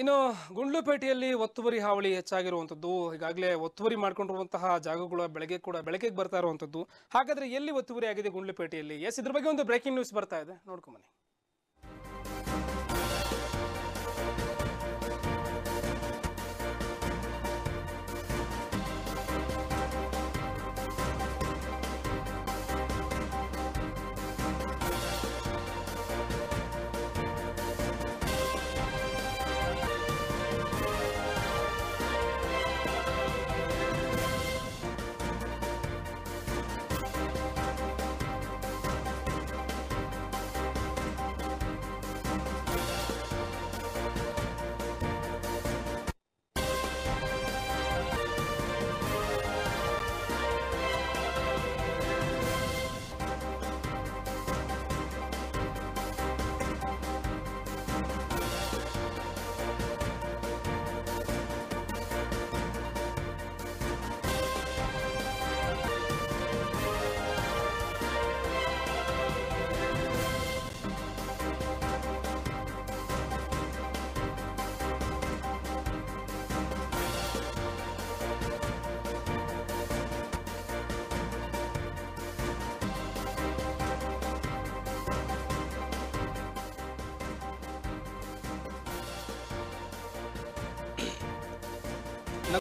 ಇನ್ನು ಗುಂಡ್ಲುಪೇಟೆಯಲ್ಲಿ ಒತ್ತುವರಿ ಹಾವಳಿ ಹೆಚ್ಚಾಗಿರುವಂಥದ್ದು. ಈಗಾಗಲೇ ಒತ್ತುವರಿ ಮಾಡ್ಕೊಂಡಿರುವಂತಹ ಜಾಗಗಳು ಬೆಳಗ್ಗೆ ಕೂಡ ಬೆಳಕಿಗೆ ಬರ್ತಾ ಇರುವಂಥದ್ದು. ಹಾಗಾದ್ರೆ ಎಲ್ಲಿ ಒತ್ತುವರಿ ಆಗಿದೆ ಗುಂಡ್ಲುಪೇಟೆಯಲ್ಲಿ? ಎಸ್, ಇದ್ರ ಬಗ್ಗೆ ಒಂದು ಬ್ರೇಕಿಂಗ್ ನ್ಯೂಸ್ ಬರ್ತಾ ಇದೆ. ನೋಡ್ಕೊಂಬನ್ನಿ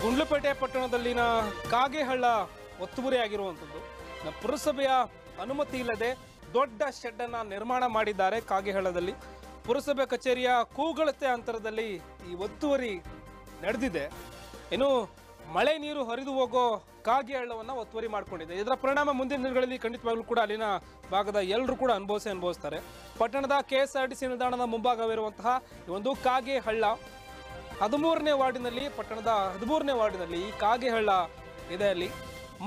ಗುಂಡ್ಲುಪೇಟೆ ಪಟ್ಟಣದಲ್ಲಿನ ಕಾಗೆಹಳ್ಳ ಒತ್ತುವರಿ ಆಗಿರುವಂಥದ್ದು. ಇನ್ನು ಪುರಸಭೆಯ ಅನುಮತಿ ಇಲ್ಲದೆ ದೊಡ್ಡ ಶೆಡ್ ಅನ್ನ ನಿರ್ಮಾಣ ಮಾಡಿದ್ದಾರೆ ಕಾಗೆಹಳ್ಳದಲ್ಲಿ. ಪುರಸಭೆ ಕಚೇರಿಯ ಕೂಗಳತೆ ಅಂತರದಲ್ಲಿ ಈ ಒತ್ತುವರಿ ನಡೆದಿದೆ. ಇನ್ನು ಮಳೆ ನೀರು ಹರಿದು ಹೋಗೋ ಕಾಗೆಹಳ್ಳವನ್ನು ಒತ್ತುವರಿ ಮಾಡಿಕೊಂಡಿದೆ. ಇದರ ಪರಿಣಾಮ ಮುಂದಿನ ದಿನಗಳಲ್ಲಿ ಖಂಡಿತವಾಗ್ಲೂ ಕೂಡ ಅಲ್ಲಿನ ಭಾಗದ ಎಲ್ಲರೂ ಕೂಡ ಅನುಭವಿಸಿ ಅನುಭವಿಸ್ತಾರೆ. ಪಟ್ಟಣದ ಕೆ ಟಿ ಸಿ ನಿಲ್ದಾಣದ ಮುಂಭಾಗವಿರುವಂತಹ ಈ ಒಂದು ಕಾಗೆ ಹಳ್ಳ ಹದಿಮೂರನೇ ವಾರ್ಡಿನಲ್ಲಿ, ಪಟ್ಟಣದ ಹದಿಮೂರನೇ ವಾರ್ಡಿನಲ್ಲಿ ಈ ಕಾಗೆಹಳ್ಳ ಇದೆ ಅಲ್ಲಿ.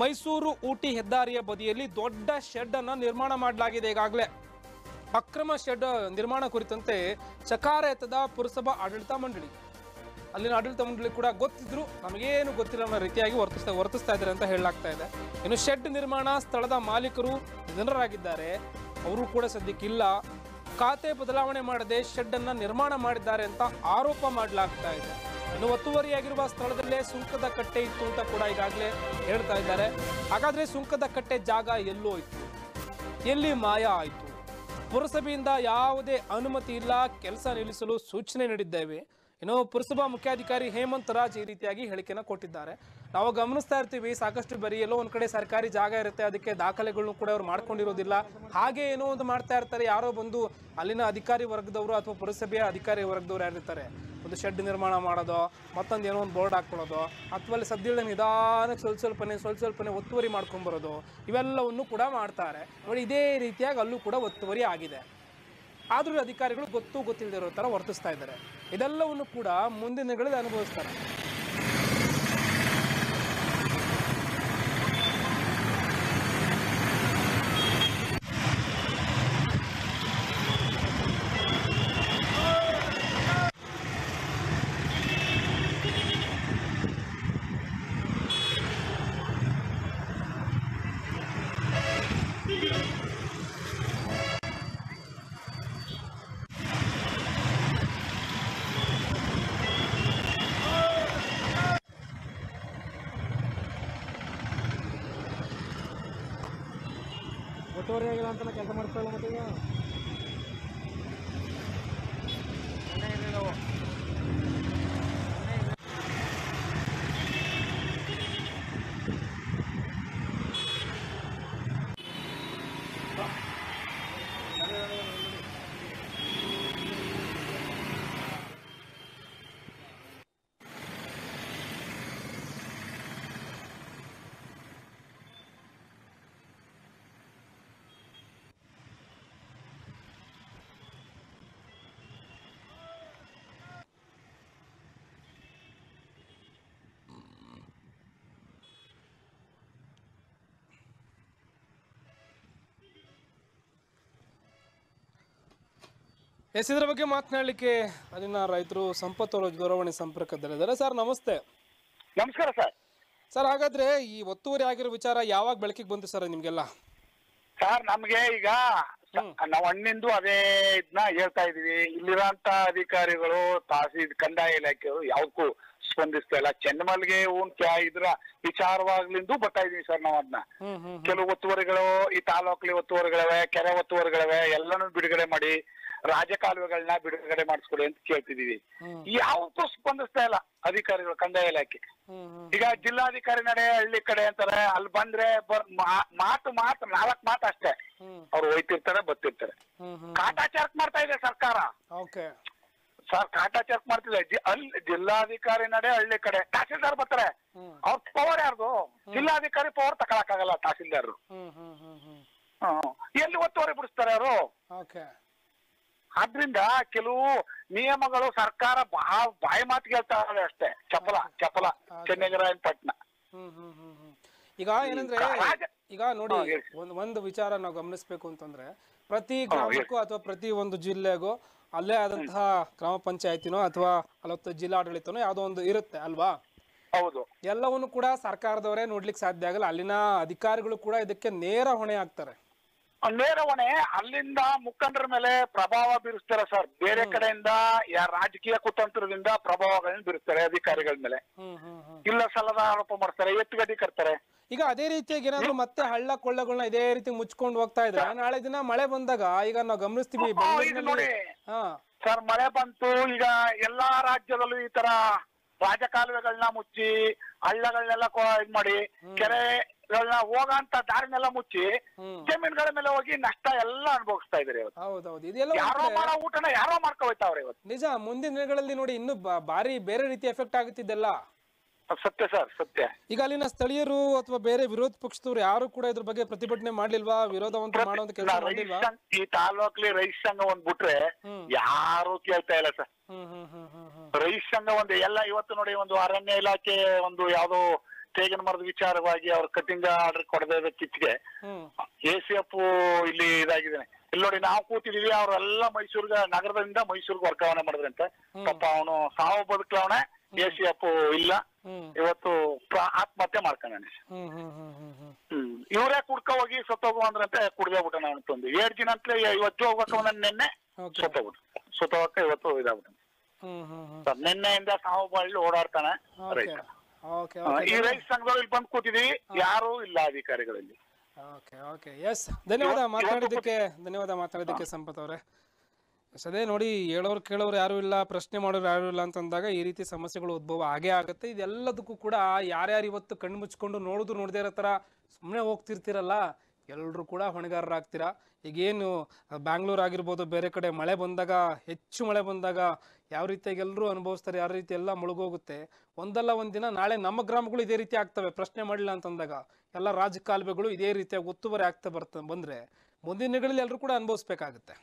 ಮೈಸೂರು ಊಟಿ ಹೆದ್ದಾರಿಯ ಬದಿಯಲ್ಲಿ ದೊಡ್ಡ ಶೆಡ್ ಅನ್ನ ನಿರ್ಮಾಣ ಮಾಡಲಾಗಿದೆ ಈಗಾಗಲೇ. ಅಕ್ರಮ ಶೆಡ್ ನಿರ್ಮಾಣ ಕುರಿತಂತೆ ಚಕಾರ ಎತ್ತದ ಪುರಸಭಾ ಆಡಳಿತ ಮಂಡಳಿ. ಅಲ್ಲಿನ ಆಡಳಿತ ಮಂಡಳಿ ಕೂಡ ಗೊತ್ತಿದ್ರು, ನಮಗೇನು ಗೊತ್ತಿಲ್ಲ ಅನ್ನೋ ರೀತಿಯಾಗಿ ವರ್ತಿಸ್ತಾ ವರ್ತಿಸ್ತಾ ಇದ್ದಾರೆ ಅಂತ ಹೇಳಲಾಗ್ತಾ ಇದೆ. ಇನ್ನು ಶೆಡ್ ನಿರ್ಮಾಣ ಸ್ಥಳದ ಮಾಲೀಕರು ಜನರಾಗಿದ್ದಾರೆ ಅವರು ಕೂಡ ಸದ್ಯಕ್ಕಿಲ್ಲ ಖಾತೆ ಬದಲಾವಣೆ ಮಾಡದೆ ಶೆಡ್ ಅನ್ನ ನಿರ್ಮಾಣ ಮಾಡಿದ್ದಾರೆ ಅಂತ ಆರೋಪ ಮಾಡಲಾಗ್ತಾ ಇದೆ. ಇನ್ನು ಒತ್ತುವರಿಯಾಗಿರುವ ಸ್ಥಳದಲ್ಲೇ ಸುಂಕದ ಕಟ್ಟೆ ಇತ್ತು ಅಂತ ಕೂಡ ಈಗಾಗಲೇ ಹೇಳ್ತಾ ಇದ್ದಾರೆ. ಹಾಗಾದ್ರೆ ಸುಂಕದ ಕಟ್ಟೆ ಜಾಗ ಎಲ್ಲೋ ಇತ್ತು. ಎಲ್ಲಿ ಮಾಯ ಆಯಿತು? ಪುರಸಭೆಯಿಂದ ಯಾವುದೇ ಅನುಮತಿ ಇಲ್ಲ. ಕೆಲಸ ನಿಲ್ಲಿಸಲು ಸೂಚನೆ ನೀಡಿದ್ದೇವೆ. ಇನ್ನು ಪುರಸಭಾ ಮುಖ್ಯಾಧಿಕಾರಿ ಹೇಮಂತ್ ರಾಜ್ ಈ ರೀತಿಯಾಗಿ ಹೇಳಿಕೆನ ಕೊಟ್ಟಿದ್ದಾರೆ. ನಾವು ಗಮನಿಸ್ತಾ ಇರ್ತೀವಿ, ಸಾಕಷ್ಟು ಬರೀ ಎಲ್ಲೋ ಒಂದ್ ಕಡೆ ಸರ್ಕಾರಿ ಜಾಗ ಇರುತ್ತೆ, ಅದಕ್ಕೆ ದಾಖಲೆಗಳನ್ನು ಕೂಡ ಅವ್ರು ಮಾಡ್ಕೊಂಡಿರೋದಿಲ್ಲ. ಹಾಗೆ ಏನೋ ಒಂದು ಮಾಡ್ತಾ ಇರ್ತಾರೆ, ಯಾರೋ ಬಂದು ಅಲ್ಲಿನ ಅಧಿಕಾರಿ ವರ್ಗದವರು ಅಥವಾ ಪುರಸಭೆಯ ಅಧಿಕಾರಿ ವರ್ಗದವರು ಯಾರಿರ್ತಾರೆ? ಒಂದು ಶೆಡ್ ನಿರ್ಮಾಣ ಮಾಡೋದು, ಮತ್ತೊಂದು ಏನೋ ಒಂದು ಬೋರ್ಡ್ ಹಾಕೊಳ್ಳೋದು ಅಥವಾ ಅಲ್ಲಿ ಸದ್ಯದ ನಿಧಾನಕ್ಕೆ ಸ್ವಲ್ಪ ಸ್ವಲ್ಪನೇ ಸ್ವಲ್ಪ ಸ್ವಲ್ಪನೇ ಒತ್ತುವರಿ ಮಾಡ್ಕೊಂಬರೋದು ಇವೆಲ್ಲವನ್ನು ಕೂಡ ಮಾಡ್ತಾರೆ. ನೋಡಿ, ಇದೇ ರೀತಿಯಾಗಿ ಅಲ್ಲೂ ಕೂಡ ಒತ್ತುವರಿ ಆಗಿದೆ. ಆದ್ರೂ ಅಧಿಕಾರಿಗಳು ಗೊತ್ತು ಗೊತ್ತಿಲ್ಲದೆ ಇರೋ ಥರ ವರ್ತಿಸ್ತಾ ಇದ್ದಾರೆ. ಇದೆಲ್ಲವನ್ನು ಕೂಡ ಮುಂದಿನ ದಿನಗಳಲ್ಲಿ ಅನುಭವಿಸ್ತಾರೆ. ಒತ್ತುವರಿ ಆಗಿಲ್ಲ ಅಂತ ಕೆಲಸ ಮತ್ತೆ ಈಗ. ಎಸ್ ಇದ್ರ ಬಗ್ಗೆ ಮಾತನಾಡಲಿಕ್ಕೆ ಅಲ್ಲಿನ ರೈತರು ಸಂಪತ್ ಅವರು ದೂರವಾಣಿ ಸಂಪರ್ಕದಲ್ಲಿದ್ದಾರೆ. ಸರ್ ನಮಸ್ತೆ. ನಮಸ್ಕಾರ ಸರ್. ಸರ್ ಹಾಗಾದ್ರೆ ಈ ಒತ್ತುವರಿ ಆಗಿರೋ ವಿಚಾರ ಯಾವಾಗ ಬೆಳಕಿಗೆ ಬಂತು ಸರ್ ನಿಮ್ಗೆಲ್ಲ? ಸರ್ ನಮ್ಗೆ ಈಗ ನಾವು ಹಣ್ಣಿಂದು ಅದೇ ಇದನ್ನ ಹೇಳ್ತಾ ಇದೀವಿ ಇಲ್ಲಿರೋಂತ ಅಧಿಕಾರಿಗಳು ತಾಸಿ ಕಂದಾಯ ಇಲಾಖೆಯವರು ಯಾವ್ದಕ್ಕೂ ಸ್ಪಂದಿಸ್ತಾ ಇಲ್ಲ. ಚೆನ್ನಮಲ್ಗೆ ಹೂನ್ ಕ್ಯಾ ಇದ್ರ ವಿಚಾರವಾಗ್ಲಿಂದು ಬರ್ತಾ ಇದೀವಿ ಸರ್ ನಾವು ಅದನ್ನ ಕೆಲವು ಒತ್ತುವರಿಗಳು ಈ ತಾಲೂಕಲ್ಲಿ ಒತ್ತುವರಿಗಳಿವೆ ಕೆರೆ ಒತ್ತುವರಿಗಳಿವೆ ಎಲ್ಲಾನು ಬಿಡುಗಡೆ ಮಾಡಿ ರಾಜಕಾಲುವೆಗಳನ್ನ ಬಿಡುಗಡೆ ಮಾಡಿಸ್ಕೊಡಿ ಅಂತ ಕೇಳ್ತಿದೀವಿ ಯಾವತ್ತು ಸ್ಪಂದಿಸ್ತಾ ಇಲ್ಲ ಅಧಿಕಾರಿಗಳು ಕಂದಾಯ ಇಲಾಖೆ. ಈಗ ಜಿಲ್ಲಾಧಿಕಾರಿ ನಡೆ ಹಳ್ಳಿ ಕಡೆ ಅಂತಾರೆ ಅಲ್ಲಿ ಬಂದ್ರೆ ಮಾತು ಮಾತು ನಾಲ್ಕ್ ಮಾತು ಅಷ್ಟೇ. ಅವ್ರು ಹೋಯ್ತಿರ್ತಾರೆ ಬರ್ತಿರ್ತಾರೆ. ಕಾಟಾಚಾರಕ್ ಮಾಡ್ತಾ ಇದೆ ಸರ್ಕಾರ. ಸರ್ ಕಾಟಾಚಾರಕ್ ಮಾಡ್ತಿದೆ ಅಲ್ಲಿ ಜಿಲ್ಲಾಧಿಕಾರಿ ನಡೆ ಹಳ್ಳಿ ಕಡೆ. ತಹಸೀಲ್ದಾರ್ ಬರ್ತಾರೆ. ಅವ್ರ ಪವರ್ ಯಾರ್ದು? ಜಿಲ್ಲಾಧಿಕಾರಿ ಪವರ್ ತಹಸೀಲ್ದಾರ್ ಹ್ಮ್ ಹ್ಮ್ ಹ್ಮ್ ಎಲ್ಲಿ ಒತ್ತುವರಿ ಬಿಡಿಸ್ತಾರೆ ಅವರು? ಆದ್ರಿಂದ ಕೆಲವು ನಿಯಮಗಳು ಸರ್ಕಾರ ಬಹಳ ಬಾಯಿ ಮಾತು ಹೇಳ್ತಾ ಇದೆ ಅಷ್ಟೇ. ಚಪಲ ಚಪಲ. ಚೆನ್ನಗಿರಾಯಪಟ್ಟಣ ಈಗ ಏನಂದ್ರೆ ಈಗ ನೋಡಿ ಒಂದ್ ಒಂದ್ ಒಂದು ವಿಚಾರ ನಾವು ಗಮನಿಸ್ಬೇಕು ಅಂತಂದ್ರೆ ಪ್ರತಿ ಗ್ರಾಮಕ್ಕೂ ಅಥವಾ ಪ್ರತಿ ಒಂದು ಜಿಲ್ಲೆಗೂ ಅಲ್ಲೇ ಆದಂತಹ ಗ್ರಾಮ ಪಂಚಾಯತಿನೋ ಅಥವಾ ಅಲ್ಲೊತ್ತ ಜಿಲ್ಲಾಡಳಿತನೋ ಯಾವ್ದೋ ಒಂದು ಇರುತ್ತೆ ಅಲ್ವಾ? ಹೌದು. ಎಲ್ಲವನ್ನು ಕೂಡ ಸರ್ಕಾರದವರೇ ನೋಡ್ಲಿಕ್ಕೆ ಸಾಧ್ಯ ಆಗಲ್ಲ. ಅಲ್ಲಿನ ಅಧಿಕಾರಿಗಳು ಕೂಡ ಇದಕ್ಕೆ ನೇರ ಹೊಣೆ ಆಗ್ತಾರೆ. ನೇರ ಹೊಣೆ ಅಲ್ಲಿಂದ ಮುಖಂಡರ ಮೇಲೆ ಪ್ರಭಾವ ಬೀರುತ್ತಾರೆ ಸರ್. ಬೇರೆ ಕಡೆಯಿಂದ ಯಾರ ರಾಜಕೀಯ ಕುತಂತ್ರದಿಂದ ಪ್ರಭಾವಗಳನ್ನ ಬೀರುತ್ತಾರೆ ಅಧಿಕಾರಿಗಳ ಮೇಲೆ. ಇಲ್ಲ ಸಲ್ಲದ ಆರೋಪ ಮಾಡ್ತಾರೆ ಎತ್ತುಗಡಿ ಕರ್ತಾರೆ ಈಗ ಅದೇ ರೀತಿಯಾಗಿ ಏನಾದ್ರು ಮತ್ತೆ ಹಳ್ಳ ಕೊಳ್ಳಗಳನ್ನ ಇದೇ ರೀತಿ ಮುಚ್ಕೊಂಡು ಹೋಗ್ತಾ ಇದ್ರೆ ನಾಳೆ ದಿನ ಮಳೆ ಬಂದಾಗ ಈಗ ನಾವು ಗಮನಿಸ್ತೀವಿ ಸರ್ ಮಳೆ ಬಂತು ಈಗ ಎಲ್ಲಾ ರಾಜ್ಯದಲ್ಲೂ ಈ ತರ ರಾಜಕಾಲುವೆಗಳನ್ನ ಮುಚ್ಚಿ ಹಳ್ಳಗಳನ್ನೆಲ್ಲ ಇದ್ ಮಾಡಿ ಹೋಗಂತ ದಾರಿನೆಲ್ಲ ಮುಚ್ಚಿ ಜಮೀನ್ಗಳ ಮೇಲೆ ಹೋಗಿ ನಷ್ಟ ಎಲ್ಲ ಅನುಭವಿಸ್ತಾ ಇದಾರೆ ಇವತ್ತು. ಹೌದೌದು. ಇದೆಲ್ಲ ಯಾರೋ ಮಾಡೋ ಊಟನ ಯಾರೋ ಮಾಡ್ಕೋತಾವ್ರೆ ಇವತ್ತು. ನಿಜ ಮುಂದಿನ ದಿನಗಳಲ್ಲಿ ನೋಡಿ ಇನ್ನು ಬಾರಿ ಭಾರಿ ಬೇರೆ ರೀತಿ ಎಫೆಕ್ಟ್ ಆಗುತ್ತಿದ್ದೆಲ್ಲ. ಸತ್ಯ ಸರ್ ಸತ್ಯ. ಈಗ ಅಲ್ಲಿನ ಸ್ಥಳೀಯರು ಅಥವಾ ಬೇರೆ ವಿರೋಧ ಪಕ್ಷದವರು ಯಾರು ಕೂಡ ಇದ್ರ ಬಗ್ಗೆ ಪ್ರತಿಭಟನೆ ಮಾಡ್ಲಿಲ್ವಾ? ವಿರೋಧವಂತ ಮಾಡುವಂತ ಕೆಲಸ ಈ ತಾಲೂಕಲ್ಲಿ ರೈತ ಸಂಘ ಒಂದ್ ಬಿಟ್ರೆ ಯಾರು ಕೇಳ್ತಾ ಇಲ್ಲ ಸರ್. ರೈತ ಸಂಘ ಒಂದು ಎಲ್ಲ ಇವತ್ತು ನೋಡಿ ಒಂದು ಅರಣ್ಯ ಇಲಾಖೆ ಒಂದು ಯಾವ್ದೋ ತೇಗಿನ ಮರದ ವಿಚಾರವಾಗಿ ಅವ್ರ ಕಟಿಂಗ್ ಆರ್ಡರ್ ಕೊಡದೇ ಎ ಸಿ ಎಫ್ ಇಲ್ಲಿ ಇದಾಗಿದ್ದಾನೆ. ಇಲ್ಲಿ ನೋಡಿ ನಾವು ಕೂತಿದೀವಿ ಅವ್ರೆಲ್ಲ ಮೈಸೂರ್ಗ ನಗರದಿಂದ ಮೈಸೂರ್ಗೆ ವರ್ಗಾವಣೆ ಮಾಡಿದ್ರಂತೆ. ಪಾಪ ಅವನು ಸಾವು ಬದುಕವನೆ ಎ ಸಿ ಎಫ್ ಇಲ್ಲ. ಇವತ್ತು ಆತ್ಮಹತ್ಯೆ ಮಾಡ್ಕೊಂಡಾನೆ. ಹ್ಮ್ ಇವರೇ ಕುಡ್ಕ ಹೋಗಿ ಸತ್ತೋಗು ಅಂದ್ರಂತೆ ಕುಡ್ದೇ ಬಿಟ್ಟ ತಂದು. ಎರಡ್ ದಿನ ಅಂತಲೇ ಇವತ್ತು ಹೋಗ್ಬೇಕು ನಿನ್ನೆ ಓಕೆ. ಸತ್ತೋಗ್ಬಿಟ್ಟು ಸತ್ತೋಗಕ್ಕೆ ಇವತ್ತು ಇದಾಗ್ಬಿಟ್ಟು ನಿನ್ನೆಯಿಂದ ಸಾವು ಬಾಳಿ ಓಡಾಡ್ತಾನೆ ರೈತ. ಓಕೆ ಈ ರೈತ ಸಂಘದವ್ರು ಇಲ್ಲಿ ಬಂದು ಕೂತಿದೀವಿ. ಯಾರು ಇಲ್ಲ ಅಧಿಕಾರಿಗಳಲ್ಲಿ. ಓಕೆ ಓಕೆ ಎಸ್ ಧನ್ಯವಾದ ಮಾತನಾಡಿದ್ದಕ್ಕೆ ಧನ್ಯವಾದ ಮಾತನಾಡಿದ್ದಕ್ಕೆ ಸಂಪತ್ ಅವರೇ. ಎಸ್ ಅದೇ ನೋಡಿ ಹೇಳೋರು ಕೇಳೋರು ಯಾರು ಇಲ್ಲ ಪ್ರಶ್ನೆ ಮಾಡೋರು ಯಾರು ಇಲ್ಲ ಅಂತಂದಾಗ ಈ ರೀತಿ ಸಮಸ್ಯೆಗಳು ಉದ್ಭವ ಆಗೇ ಆಗುತ್ತೆ. ಇದೆಲ್ಲದಕ್ಕೂ ಕೂಡ ಯಾರ್ಯಾರು ಇವತ್ತು ಕಣ್ಣು ಮುಚ್ಕೊಂಡು ನೋಡಿದ್ರು ನೋಡದೇ ಇರೋ ಥರ ಸುಮ್ಮನೆ ಹೋಗ್ತಿರ್ತೀರಲ್ಲ? ಎಲ್ಲರೂ ಕೂಡ ಹೊಣೆಗಾರರಾಗ್ತೀರಾ? ಈಗೇನು ಬ್ಯಾಂಗ್ಳೂರ್ ಆಗಿರ್ಬೋದು, ಬೇರೆ ಕಡೆ ಮಳೆ ಬಂದಾಗ, ಹೆಚ್ಚು ಮಳೆ ಬಂದಾಗ ಯಾವ ರೀತಿಯಾಗಿ ಎಲ್ಲರೂ ಅನುಭವಿಸ್ತಾರೆ, ಯಾವ ರೀತಿ ಎಲ್ಲ ಮುಳುಗೋಗುತ್ತೆ, ಒಂದಲ್ಲ ಒಂದಿನ ನಾಳೆ ನಮ್ಮ ಗ್ರಾಮಗಳು ಇದೇ ರೀತಿ ಆಗ್ತವೆ. ಪ್ರಶ್ನೆ ಮಾಡಿಲ್ಲ ಅಂತಂದಾಗ ಎಲ್ಲ ರಾಜಕಾಲುವೆಗಳು ಇದೇ ರೀತಿಯಾಗಿ ಒತ್ತುವರಿ ಆಗ್ತಾ ಬರ್ತ, ಬಂದರೆ ಮುಂದಿನ ದಿನಗಳಲ್ಲಿ ಎಲ್ಲರೂ ಕೂಡ ಅನುಭವಿಸ್ಬೇಕಾಗುತ್ತೆ.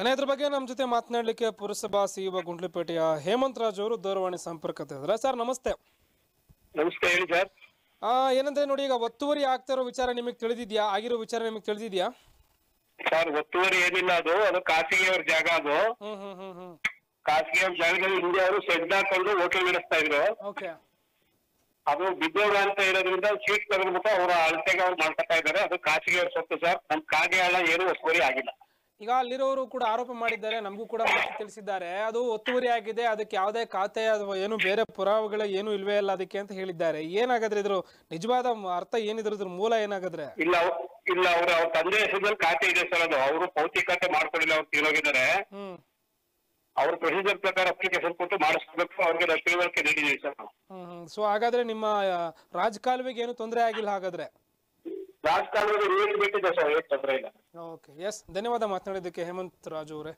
ಅನೇ ಇದ್ರ ಬಗ್ಗೆ ನಮ್ಮ ಜೊತೆ ಮಾತನಾಡಲಿಕ್ಕೆ ಪುರಸಭಾ ಸಿಇಒ ಗುಂಡ್ಲುಪೇಟೆಯ ಹೇಮಂತ್ ರಾಜ್ ಅವರು ದೂರವಾಣಿ ಸಂಪರ್ಕದಲ್ಲಿದ್ದಾರೆ ಸರ್ ನಮಸ್ತೆ. ನಮಸ್ತೆ ಹೇಳಿ ಸರ್. ಆ, ಏನಂದ್ರೆ ನೋಡಿ ಈಗ ಒತ್ತುವರಿ ಆಗ್ತಾ ಇರೋ ವಿಚಾರ ನಿಮಗೆ ತಿಳಿದಿದ್ಯಾ? ಆಗಿರೋ ವಿಚಾರ ನಿಮಗೆ ತಿಳಿದಿದ್ಯಾ? ಸರ್ ಒತ್ತುವರಿ ಏನಿಲ್ಲ ಅದು. ಅದು ಖಾಸಗಿಯವ್ರ ಜಾಗ ಅದು. ಹ್ಮ್ ಹ್ಮ್ ಹ್ಮ್ ಹ್ಮ್. ಖಾಸಗಿಯವ್ರ ಜಾಗದಲ್ಲಿ ಹಿಂದೆ ಅವರು ಸೆಡ್ ಹಾಕೊಂಡು ಹೋಟೆಲ್ ನಡೆಸ್ತಾ ಇದ್ರು. ಓಕೆ. ಅದು ಬಿದ್ದೋಗ ಅಂತ ಇರೋದ್ರಿಂದ ಸೀಟ್ ತೆಗೆದ್ಬಿಟ್ಟು ಅವರ ಅಳತೆಗೆ ಅವ್ರು ಮಾಡ್ಕೊತಾ ಇದ್ದಾರೆ. ಅದು ಖಾಸಗಿಯವ್ರ ಸೊತ್ತು ಸರ್. ನಮ್ ಕಾಗೆ ಹಳ್ಳ ಏನು ಒತ್ತುವರಿ ಆಗಿಲ್ಲ. ಈಗ ಅಲ್ಲಿರೋರು ಕೂಡ ಆರೋಪ ಮಾಡಿದ್ದಾರೆ ನಮಗೂ ಕೂಡ ತಿಳಿಸಿದ್ದಾರೆ. ಅದು ಒತ್ತುವರಿ ಆಗಿದೆ ಅದಕ್ಕೆ ಯಾವುದೇ ಖಾತೆ ಅಥವಾ ಏನು ಬೇರೆ ಪುರಾವೆಗಳ ಏನು ಇಲ್ವೇ ಇಲ್ಲ ಅದಕ್ಕೆ ಅಂತ ಹೇಳಿದ್ದಾರೆ. ಏನಾಗದ್ರೆ ಇದ್ರು ನಿಜವಾದ ಅರ್ಥ ಏನಿದ್ರು ಇದ್ರ ಮೂಲ ಏನಾಗದ್ರೆ? ಇಲ್ಲ ಇಲ್ಲ ಅವ್ರ ಅವ್ರ ತಂದೆ ಹೆಸರಲ್ಲಿ ಖಾತೆ ಇದೆ ಸರ್ ಅದು. ಅವರು ಪೌತಿ ಖಾತೆ ಮಾಡ್ಕೊಂಡಿಲ್ಲ ಅವ್ರು ತೀರೋಗಿದ್ದಾರೆ ಹ್ಮ್. ಅವ್ರ ಪ್ರೊಸೀಜರ್ ಪ್ರಕಾರ ಅಪ್ಲಿಕೇಶನ್ ಕೊಟ್ಟು ಮಾಡಿಸ್ಬೇಕು ಅವ್ರಿಗೆ ತಿಳುವಳಿಕೆ ನೀಡಿದೀವಿ ಸರ್ ಸೊ ಹಾಗಾದ್ರೆ ನಿಮ್ಮ ರಾಜಕಾಲುವೆಗೆ ಏನು ತೊಂದರೆ ಆಗಿಲ್ಲ ಹಾಗಾದ್ರೆ? ರೇಟ್ ಬಿಟ್ಟಿದೆ ಸರ್ ಏನ್ ಇಲ್ಲ. ಓಕೆ ಎಸ್ ಧನ್ಯವಾದ ಮಾತನಾಡಿದ್ದಕ್ಕೆ ಹೇಮಂತ್ ರಾಜು ಅವರೇ.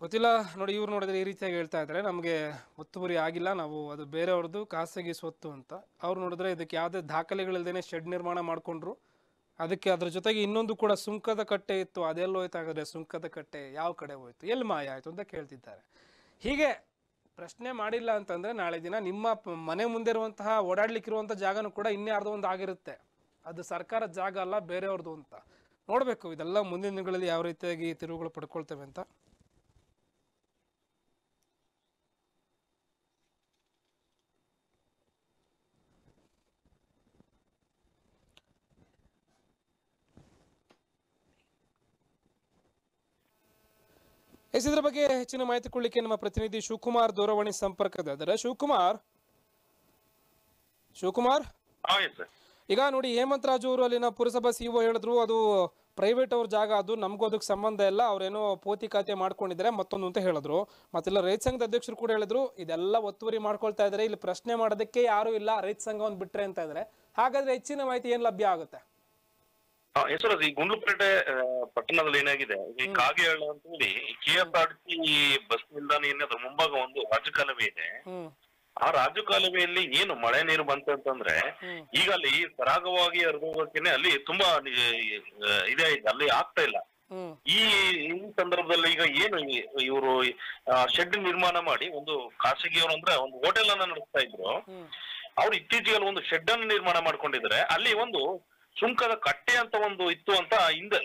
ಗೊತ್ತಿಲ್ಲ, ನೋಡಿ ಇವ್ರು ನೋಡಿದ್ರೆ ಈ ರೀತಿಯಾಗಿ ಹೇಳ್ತಾ ಇದ್ದಾರೆ, ನಮಗೆ ಒತ್ತುವರಿ ಆಗಿಲ್ಲ, ನಾವು ಅದು ಬೇರೆಯವ್ರದ್ದು ಖಾಸಗಿ ಸ್ವತ್ತು ಅಂತ. ಅವ್ರು ನೋಡಿದ್ರೆ ಇದಕ್ಕೆ ಯಾವುದೇ ದಾಖಲೆಗಳಿಲ್ಲದೇನೆ ಶೆಡ್ ನಿರ್ಮಾಣ ಮಾಡಿಕೊಂಡ್ರು. ಅದಕ್ಕೆ ಅದ್ರ ಜೊತೆಗೆ ಇನ್ನೊಂದು ಕೂಡ ಸುಂಕದ ಕಟ್ಟೆ ಇತ್ತು, ಅದೆಲ್ಲ ಹೋಯ್ತು ಹಾಗಾದ್ರೆ? ಸುಂಕದ ಕಟ್ಟೆ ಯಾವ ಕಡೆ ಹೋಯ್ತು? ಎಲ್ಲಿ ಮಾಯ ಆಯಿತು ಅಂತ ಕೇಳ್ತಿದ್ದಾರೆ. ಹೀಗೆ ಪ್ರಶ್ನೆ ಮಾಡಿಲ್ಲ ಅಂತಂದ್ರೆ ನಾಳೆ ದಿನ ನಿಮ್ಮ ಮನೆ ಮುಂದೆ ಇರುವಂತಹ ಓಡಾಡ್ಲಿಕ್ಕಿರುವಂಥ ಜಾಗನೂ ಕೂಡ ಇನ್ಯಾರ್ದೋ ಒಂದು ಆಗಿರುತ್ತೆ. ಅದು ಸರ್ಕಾರದ ಜಾಗ ಅಲ್ಲ ಬೇರೆಯವ್ರದ್ದು ಅಂತ. ನೋಡಬೇಕು, ಇದೆಲ್ಲ ಮುಂದಿನ ದಿನಗಳಲ್ಲಿ ಯಾವ ರೀತಿಯಾಗಿ ತಿರುವುಗಳು ಪಡ್ಕೊಳ್ತೇವೆ ಅಂತ. ಎಸ್, ಇದ್ರ ಬಗ್ಗೆ ಹೆಚ್ಚಿನ ಮಾಹಿತಿ ಕೊಡ್ಲಿಕ್ಕೆ ನಮ್ಮ ಪ್ರತಿನಿಧಿ ಶಿವಕುಮಾರ್ ದೂರವಾಣಿ ಸಂಪರ್ಕದಾದರೆ ಶಿವಕುಮಾರ್? ಶಿವಕುಮಾರ್? ಈಗ ನೋಡಿ ಹೇಮಂತ್ ರಾಜು ಅವರು ಅಲ್ಲಿನ ಪುರಸಭಾ ಸಿಇಒ ಹೇಳಿದ್ರು ಅದು ಪ್ರೈವೇಟ್ ಅವ್ರ ಜಾಗ ಅದು ನಮಗೂ ಅದಕ್ಕೆ ಸಂಬಂಧ ಇಲ್ಲ ಅವ್ರೇನೋ ಪೋತಿ ಖಾತೆ ಮಾಡ್ಕೊಂಡಿದ್ದಾರೆ ಮತ್ತೊಂದು ಅಂತ ಹೇಳಿದ್ರು. ಮತ್ತೆಲ್ಲ ರೈತ ಸಂಘದ ಅಧ್ಯಕ್ಷರು ಕೂಡ ಹೇಳಿದ್ರು ಇದೆಲ್ಲ ಒತ್ತುವರಿ ಮಾಡ್ಕೊಳ್ತಾ ಇದ್ದಾರೆ ಇಲ್ಲಿ ಪ್ರಶ್ನೆ ಮಾಡೋದಕ್ಕೆ ಯಾರು ಇಲ್ಲ ರೈತ ಸಂಘವನ್ನು ಬಿಟ್ರೆ ಅಂತ ಇದ್ದಾರೆ. ಹಾಗಾದ್ರೆ ಹೆಚ್ಚಿನ ಮಾಹಿತಿ ಏನ್ ಲಭ್ಯ ಆಗುತ್ತೆ? ಹೆಸರು ಈ ಗುಂಡ್ಲುಪೇಟೆ ಪಟ್ಟಣದಲ್ಲಿ ಏನಾಗಿದೆ? ಈ ಕಾಗೆಹಳ್ಳ ಅಂತ ಹೇಳಿ K S R T bus ನಿಲ್ದಾಣ ಮುಂಭಾಗ ಒಂದು ರಾಜಕಾಲುವೆ ಇದೆ. ಆ ರಾಜಕಾಲುವೆಯಲ್ಲಿ ಏನು ಮಳೆ ನೀರು ಬಂತು ಅಂತಂದ್ರೆ. ಈಗ ಅಲ್ಲಿ ಸರಾಗವಾಗಿ ಹರಿದೋಗಕ್ಕೆ ಅಲ್ಲಿ ತುಂಬಾ ಇದೇ ಅಲ್ಲಿ ಆಗ್ತಾ ಇಲ್ಲ. ಈ ಈ ಸಂದರ್ಭದಲ್ಲಿ ಈಗ ಏನು ಇವರು ಶೆಡ್ ನಿರ್ಮಾಣ ಮಾಡಿ ಒಂದು ಖಾಸಗಿಯವರು ಅಂದ್ರೆ ಒಂದು ಹೋಟೆಲ್ ಅನ್ನ ನಡೆಸ್ತಾ ಇದ್ರು. ಅವ್ರು ಇತ್ತೀಚೆಗೆ ಒಂದು ಶೆಡ್ ಅನ್ನು ನಿರ್ಮಾಣ ಮಾಡ್ಕೊಂಡಿದ್ರೆ ಅಲ್ಲಿ ಒಂದು ಸುಂಕದ ಕಟ್ಟೆ ಅಂತ ಒಂದು ಇತ್ತು ಅಂತ ಹಿಂದೆ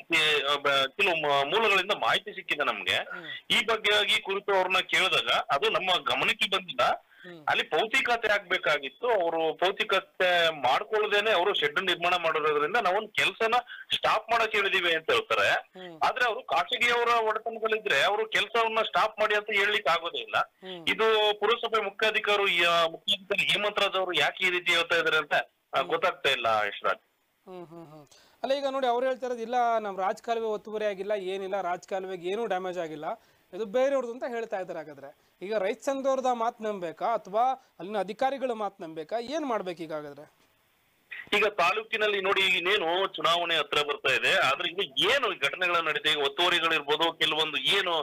ಕೆಲವು ಮೂಲಗಳಿಂದ ಮಾಹಿತಿ ಸಿಕ್ಕಿದೆ ನಮ್ಗೆ. ಈ ಬಗ್ಗೆ ಕುರಿತು ಅವ್ರನ್ನ ಕೇಳಿದಾಗ ಅದು ನಮ್ಮ ಗಮನಕ್ಕೆ ಬಂದಿಲ್ಲ. ಅಲ್ಲಿ ಪೌತಿಕತೆ ಆಗ್ಬೇಕಾಗಿತ್ತು. ಅವರು ಪೌತಿಕತೆ ಮಾಡ್ಕೊಳ್ಳದೇನೆ ಅವರು ಶೆಡ್ ನಿರ್ಮಾಣ ಮಾಡಿರೋದ್ರಿಂದ ನಾವೊಂದು ಕೆಲಸನ ಸ್ಟಾಪ್ ಮಾಡಕ್ ಹೇಳಿದೀವಿ ಅಂತ ಹೇಳ್ತಾರೆ. ಆದ್ರೆ ಅವರು ಖಾಸಗಿಯವರ ಒಡೆತನದಲ್ಲಿದ್ರೆ ಅವರು ಕೆಲಸವನ್ನ ಸ್ಟಾಪ್ ಮಾಡಿ ಅಂತ ಹೇಳಲಿಕ್ಕೆ ಆಗೋದೇ ಇಲ್ಲ. ಇದು ಪುರಸಭೆ ಮುಖ್ಯಾಧಿಕಾರಿ ಮುಖ್ಯಾಧಿಕಾರಿ ಹೇಮಂತ್ ರಾಜ್ ಅವರು ಯಾಕೆ ಈ ರೀತಿ ಹೇಳ್ತಾ ಇದಾರೆ ಅಂತ ಗೊತ್ತಾಗ್ತಾ ಇಲ್ಲ ಯಶ್ರಾಜ್. ಹ್ಮ್ ಹ್ಮ್ ಹ್ಮ್. ಅಲ್ಲ ಈಗ ನೋಡಿ ಅವ್ರು ಹೇಳ್ತಾ ಇರೋದು ಇಲ್ಲ ನಮ್ಮ ರಾಜಕಾಲುವೆ ಒತ್ತುವರಿ ಆಗಿಲ್ಲ ಏನಿಲ್ಲ ರಾಜಕಾಲುವೆಗೆ ಏನೂ ಡ್ಯಾಮೇಜ್ ಆಗಿಲ್ಲ. ಇದು ಬೇರೆಯವ್ರದ್ದು ಅಂತ ಹೇಳ್ತಾ ಇದ್ದಾರೆ ಹಾಗಾದ್ರೆ. ಈಗ ರೈತ ಸಂಘದವ್ರದ ಮಾತು ನಂಬೇಕಾ ಅಥವಾ ಅಲ್ಲಿನ ಅಧಿಕಾರಿಗಳ ಮಾತು ನಂಬೇಕಾ ಏನ್ ಮಾಡ್ಬೇಕು ಈಗ ಹಾಗಾದ್ರೆ? ಈಗ ತಾಲೂಕಿನಲ್ಲಿ ನೋಡಿ ಈಗ ಇನ್ನೇನು ಚುನಾವಣೆ ಹತ್ರ ಬರ್ತಾ ಇದೆ. ಆದ್ರೆ ಈಗ ಏನು ಘಟನೆಗಳು ನಡೀತಾ ಈಗ ಒತ್ತುವರಿಗಳಿರ್ಬೋದು ಕೆಲವೊಂದು ಏನು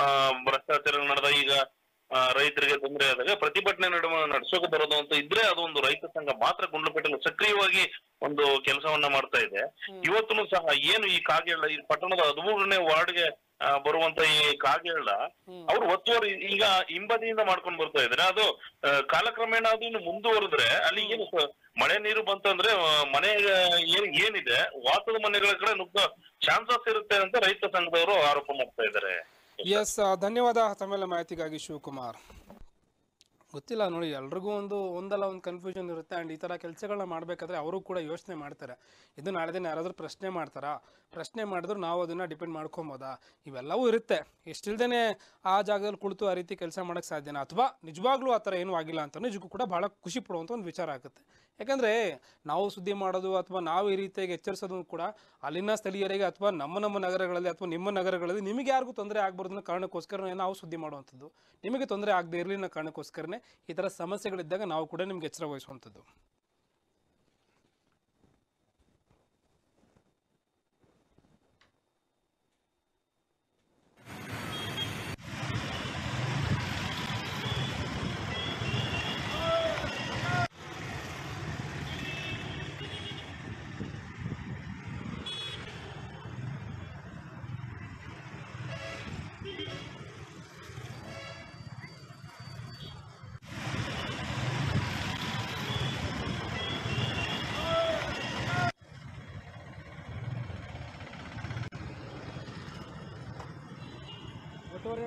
ಆ ಭ್ರಷ್ಟಾಚಾರ ನಡೆದ ಈಗ ರೈತರಿಗೆ ತೊಂದರೆ ಆದಾಗ ಪ್ರತಿಭಟನೆ ನಡುವ ನಡ್ಸೋಕೆ ಬರೋದು ಅಂತ ಇದ್ರೆ ಅದೊಂದು ರೈತ ಸಂಘ ಮಾತ್ರ ಗುಂಡ್ಲುಪೇಟೆಯಲ್ಲಿ ಸಕ್ರಿಯವಾಗಿ ಒಂದು ಕೆಲಸವನ್ನ ಮಾಡ್ತಾ ಇದೆ. ಇವತ್ತು ಸಹ ಏನು ಈ ಕಾಗೆಲ್ಲ ಈ ಪಟ್ಟಣದ ಹದಿಮೂರನೇ ವಾರ್ಡ್ಗೆ ಬರುವಂತ ಈ ಕಾಗೆಗಳ ಅವ್ರು ಒತ್ತುವರಿ ಈಗ ಹಿಂಬದಿಯಿಂದ ಮಾಡ್ಕೊಂಡು ಬರ್ತಾ ಇದ್ರೆ ಅದು ಕಾಲಕ್ರಮೇಣ ಅದು ಇನ್ನು ಮುಂದುವರೆದ್ರೆ ಅಲ್ಲಿ ಏನು ಮಳೆ ನೀರು ಬಂತಂದ್ರೆ ಮನೆ ಏನ್ ಏನಿದೆ ವಾಸದ ಮನೆಗಳ ಕಡೆ ನುಗ್ಗ ಚಾನ್ಸಸ್ ಇರುತ್ತೆ ಅಂತ ರೈತ ಸಂಘದವರು ಆರೋಪ ಮಾಡ್ತಾ ಇದ್ದಾರೆ. ಎಸ್ ಧನ್ಯವಾದ ತಮ್ಮೆಲ್ಲ ಮಾಹಿತಿಗಾಗಿ ಶಿವಕುಮಾರ್. ಗೊತ್ತಿಲ್ಲ ನೋಡಿ, ಎಲ್ರಿಗೂ ಒಂದು, ಒಂದಲ್ಲ ಒಂದು ಕನ್ಫ್ಯೂಷನ್ ಇರುತ್ತೆ. ಆ್ಯಂಡ್ ಈ ಥರ ಕೆಲಸಗಳನ್ನ ಮಾಡಬೇಕಾದ್ರೆ ಅವರು ಕೂಡ ಯೋಚನೆ ಮಾಡ್ತಾರೆ. ಇದು ನಾಳೆ ದಿನ ಯಾರಾದರೂ ಪ್ರಶ್ನೆ ಮಾಡ್ತಾರಾ? ಪ್ರಶ್ನೆ ಮಾಡಿದ್ರು ನಾವು ಅದನ್ನು ಡಿಪೆಂಡ್ ಮಾಡ್ಕೊಬೋದಾ? ಇವೆಲ್ಲವೂ ಇರುತ್ತೆ. ಎಷ್ಟಿಲ್ದೇ ಆ ಜಾಗದಲ್ಲಿ ಕುಳಿತು ಆ ರೀತಿ ಕೆಲಸ ಮಾಡೋಕ್ಕೆ ಸಾಧ್ಯನ? ಅಥವಾ ನಿಜವಾಗ್ಲೂ ಆ ಥರ ಏನೂ ಆಗಿಲ್ಲ ಅಂತ ನಿಜಕ್ಕೂ ಕೂಡ ಭಾಳ ಖುಷಿ ಪಡುವಂಥ ಒಂದು ವಿಚಾರ ಆಗುತ್ತೆ. ಯಾಕಂದರೆ ನಾವು ಸುದ್ದಿ ಮಾಡೋದು ಅಥವಾ ನಾವು ಈ ರೀತಿಯಾಗಿ ಎಚ್ಚರಿಸೋದು ಕೂಡ ಅಲ್ಲಿನ ಸ್ಥಳೀಯರಿಗೆ ಅಥವಾ ನಮ್ಮ ನಮ್ಮ ನಗರಗಳಲ್ಲಿ ಅಥವಾ ನಿಮ್ಮ ನಗರಗಳಲ್ಲಿ ನಿಮಗೆ ಯಾರಿಗೂ ತೊಂದರೆ ಆಗ್ಬಾರ್ದು ಅನ್ನೋ ಕಾರಣಕ್ಕೋಸ್ಕರ ನಾವು ಸುದ್ದಿ ಮಾಡುವಂಥದ್ದು. ನಿಮಗೆ ತೊಂದರೆ ಆಗದೆ ಇರಲಿ ಅನ್ನೋ ಕಾರಣಕ್ಕೋಸ್ಕರನೇ ಈ ಥರ ಸಮಸ್ಯೆಗಳಿದ್ದಾಗ ನಾವು ಕೂಡ ನಿಮ್ಗೆ ಎಚ್ಚರ ವಹಿಸುವಂಥದ್ದು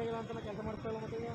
ಆಗಿಲ್ಲ ಅಂತ ಕೆಲಸ ಮಾಡ್ತಾ ಇಲ್ಲ ಮತ್ತೆ ಈಗ.